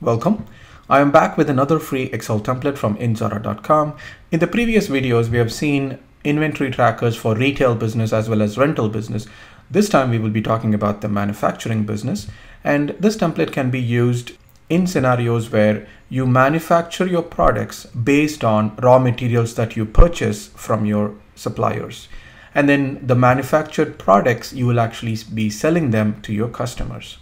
Welcome. I am back with another free Excel template from indzara.com. In the previous videos, we have seen inventory trackers for retail business as well as rental business. This time we will be talking about the manufacturing business and this template can be used in scenarios where you manufacture your products based on raw materials that you purchase from your suppliers. And then the manufactured products, you will actually be selling them to your customers.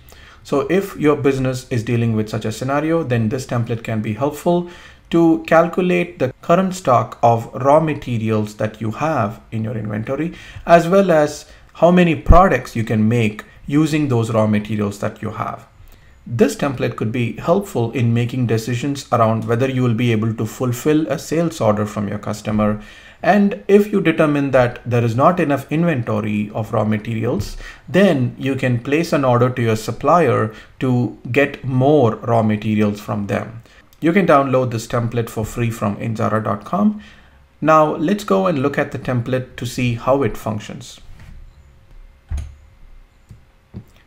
So if your business is dealing with such a scenario, then this template can be helpful to calculate the current stock of raw materials that you have in your inventory, as well as how many products you can make using those raw materials that you have. This template could be helpful in making decisions around whether you will be able to fulfill a sales order from your customer and if you determine that there is not enough inventory of raw materials, then you can place an order to your supplier to get more raw materials from them. You can download this template for free from indzara.com. Now let's go and look at the template to see how it functions.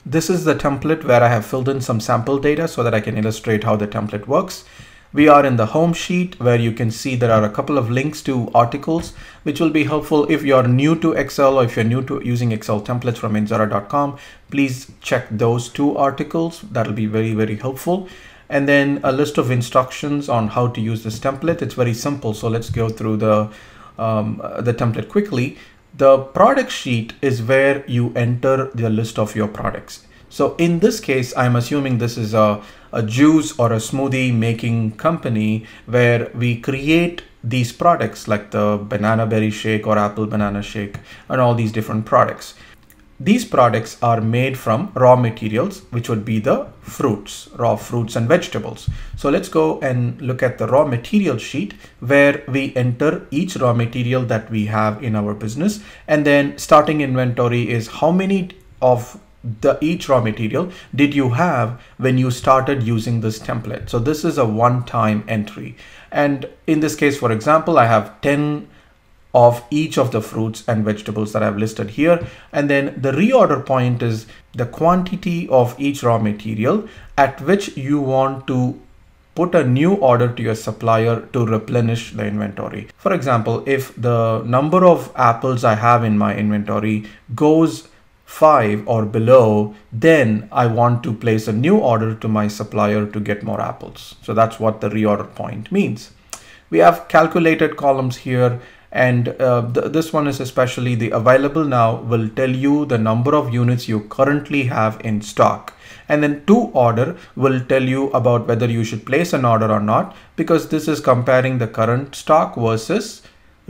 This is the template where I have filled in some sample data so that I can illustrate how the template works. We are in the home sheet where you can see there are a couple of links to articles, which will be helpful if you're new to Excel or if you're new to using Excel templates from indzara.com, please check those two articles. That'll be very, very helpful. And then a list of instructions on how to use this template. It's very simple. So let's go through the, um, the template quickly. The product sheet is where you enter the list of your products. So in this case, I'm assuming this is a, a juice or a smoothie making company where we create these products like the banana berry shake or apple banana shake and all these different products. These products are made from raw materials, which would be the fruits, raw fruits and vegetables. So let's go and look at the raw material sheet where we enter each raw material that we have in our business. And then starting inventory is how many of the each raw material did you have when you started using this template. So this is a one-time entry. And in this case, for example, I have 10 of each of the fruits and vegetables that I've listed here. And then the reorder point is the quantity of each raw material at which you want to put a new order to your supplier to replenish the inventory. For example, if the number of apples I have in my inventory goes 5 or below, then I want to place a new order to my supplier to get more apples. So that's what the reorder point means. We have calculated columns here and uh, th this one is especially the available now will tell you the number of units you currently have in stock and then to order will tell you about whether you should place an order or not because this is comparing the current stock versus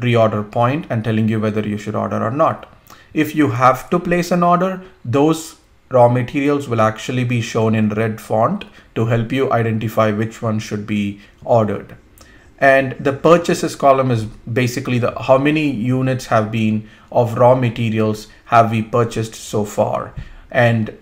reorder point and telling you whether you should order or not. If you have to place an order, those raw materials will actually be shown in red font to help you identify which one should be ordered. And the purchases column is basically the how many units have been of raw materials have we purchased so far. And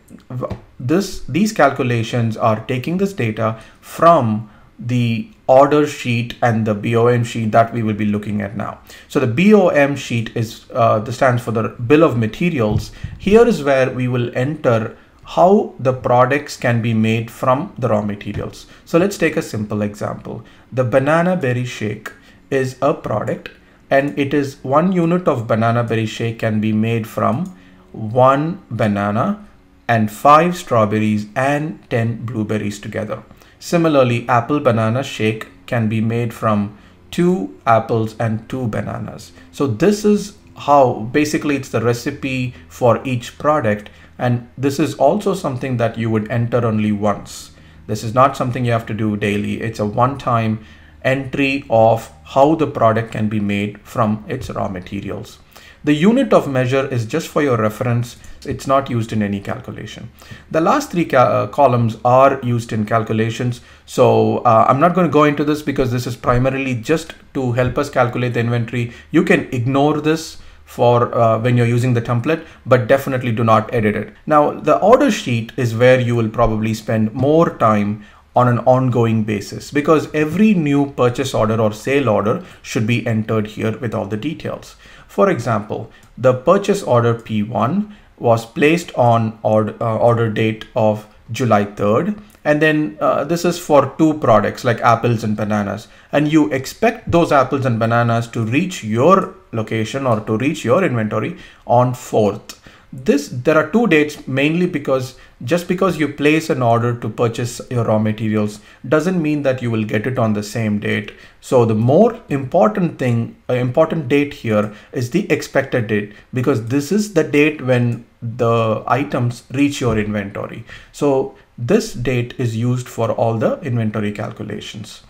this these calculations are taking this data from the order sheet and the BOM sheet that we will be looking at now. So the BOM sheet is uh, the stands for the bill of materials. Here is where we will enter how the products can be made from the raw materials. So let's take a simple example. The banana berry shake is a product and it is one unit of banana berry shake can be made from one banana and five strawberries and 10 blueberries together. Similarly, apple banana shake can be made from two apples and two bananas. So this is how basically it's the recipe for each product. And this is also something that you would enter only once. This is not something you have to do daily. It's a one-time entry of how the product can be made from its raw materials. The unit of measure is just for your reference. It's not used in any calculation. The last three uh, columns are used in calculations. So uh, I'm not going to go into this because this is primarily just to help us calculate the inventory. You can ignore this for uh, when you're using the template, but definitely do not edit it. Now, the order sheet is where you will probably spend more time on an ongoing basis because every new purchase order or sale order should be entered here with all the details. For example, the purchase order P1 was placed on order, uh, order date of July 3rd And then uh, this is for two products like apples and bananas. And you expect those apples and bananas to reach your location or to reach your inventory on 4th this there are two dates mainly because just because you place an order to purchase your raw materials doesn't mean that you will get it on the same date. So the more important thing uh, important date here is the expected date because this is the date when the items reach your inventory. So this date is used for all the inventory calculations.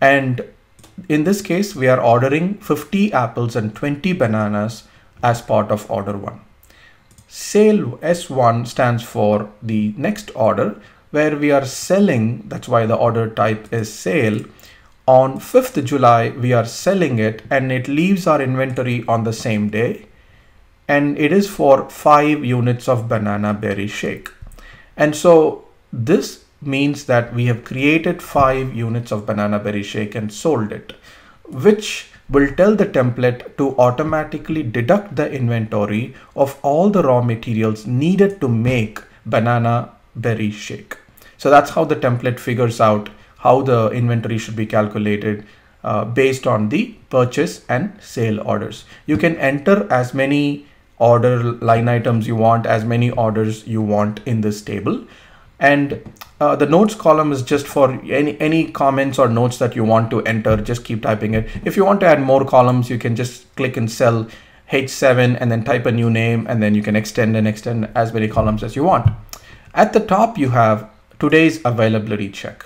And in this case we are ordering 50 apples and 20 bananas as part of order 1 Sale S1 stands for the next order where we are selling, that's why the order type is sale. On 5th July, we are selling it and it leaves our inventory on the same day. And it is for five units of banana berry shake. And so this means that we have created five units of banana berry shake and sold it, which will tell the template to automatically deduct the inventory of all the raw materials needed to make banana berry shake. So that's how the template figures out how the inventory should be calculated uh, based on the purchase and sale orders. You can enter as many order line items you want, as many orders you want in this table. And uh, the notes column is just for any, any comments or notes that you want to enter, just keep typing it. If you want to add more columns, you can just click in cell H7 and then type a new name and then you can extend and extend as many columns as you want. At the top, you have today's availability check.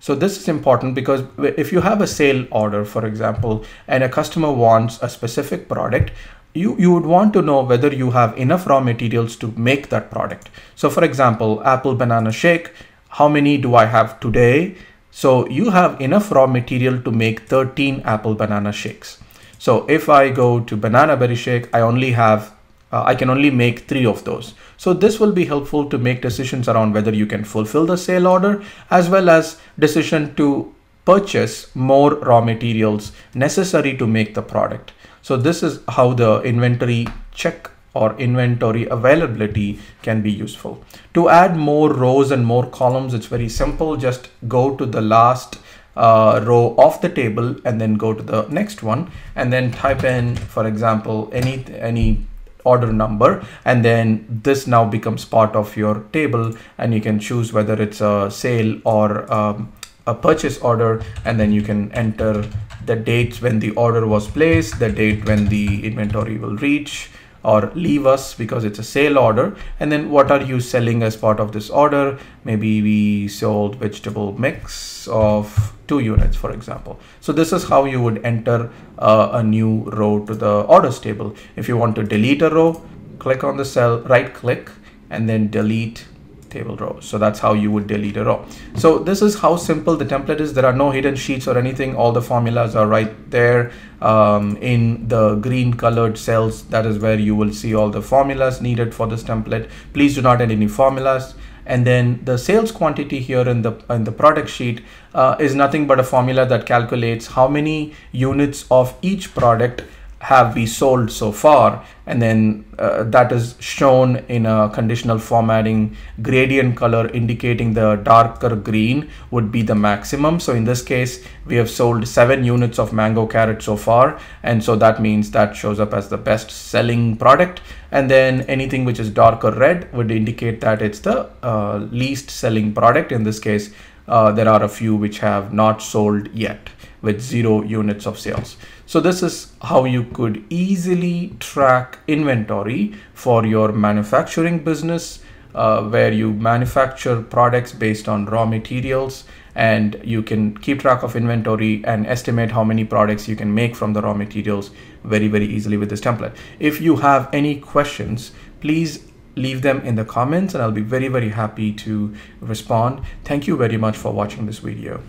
So this is important because if you have a sale order, for example, and a customer wants a specific product, you, you would want to know whether you have enough raw materials to make that product. So for example, apple banana shake, how many do I have today? So you have enough raw material to make 13 apple banana shakes. So if I go to banana berry shake, I only have, uh, I can only make three of those. So this will be helpful to make decisions around whether you can fulfill the sale order as well as decision to purchase more raw materials necessary to make the product. So this is how the inventory check or inventory availability can be useful. To add more rows and more columns, it's very simple. Just go to the last uh, row of the table and then go to the next one and then type in, for example, any, any order number and then this now becomes part of your table and you can choose whether it's a sale or um, a purchase order and then you can enter the dates when the order was placed, the date when the inventory will reach, or leave us because it's a sale order. And then what are you selling as part of this order? Maybe we sold vegetable mix of two units for example. So this is how you would enter uh, a new row to the orders table. If you want to delete a row click on the cell right click and then delete table row. So that's how you would delete a row. So this is how simple the template is. There are no hidden sheets or anything. All the formulas are right there um, in the green colored cells. That is where you will see all the formulas needed for this template. Please do not add any formulas and then the sales quantity here in the in the product sheet uh, is nothing but a formula that calculates how many units of each product have we sold so far and then uh, that is shown in a conditional formatting. Gradient color indicating the darker green would be the maximum. So in this case we have sold seven units of mango carrot so far and so that means that shows up as the best selling product. And then anything which is darker red would indicate that it's the uh, least selling product. In this case uh, there are a few which have not sold yet with zero units of sales. So this is how you could easily track inventory for your manufacturing business uh, where you manufacture products based on raw materials and you can keep track of inventory and estimate how many products you can make from the raw materials very, very easily with this template. If you have any questions, please leave them in the comments and I'll be very, very happy to respond. Thank you very much for watching this video.